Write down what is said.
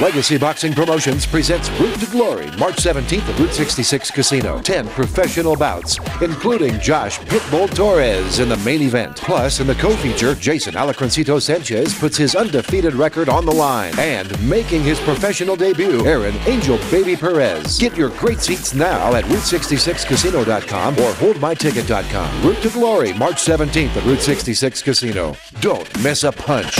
Legacy Boxing Promotions presents Route to Glory, March 17th at Route 66 Casino. 10 professional bouts, including Josh Pitbull Torres in the main event. Plus, in the co-feature, Jason Alacrancito Sanchez puts his undefeated record on the line. And making his professional debut, Aaron Angel Baby Perez. Get your great seats now at Route66Casino.com or HoldMyTicket.com. Route to Glory, March 17th at Route 66 Casino. Don't miss a punch.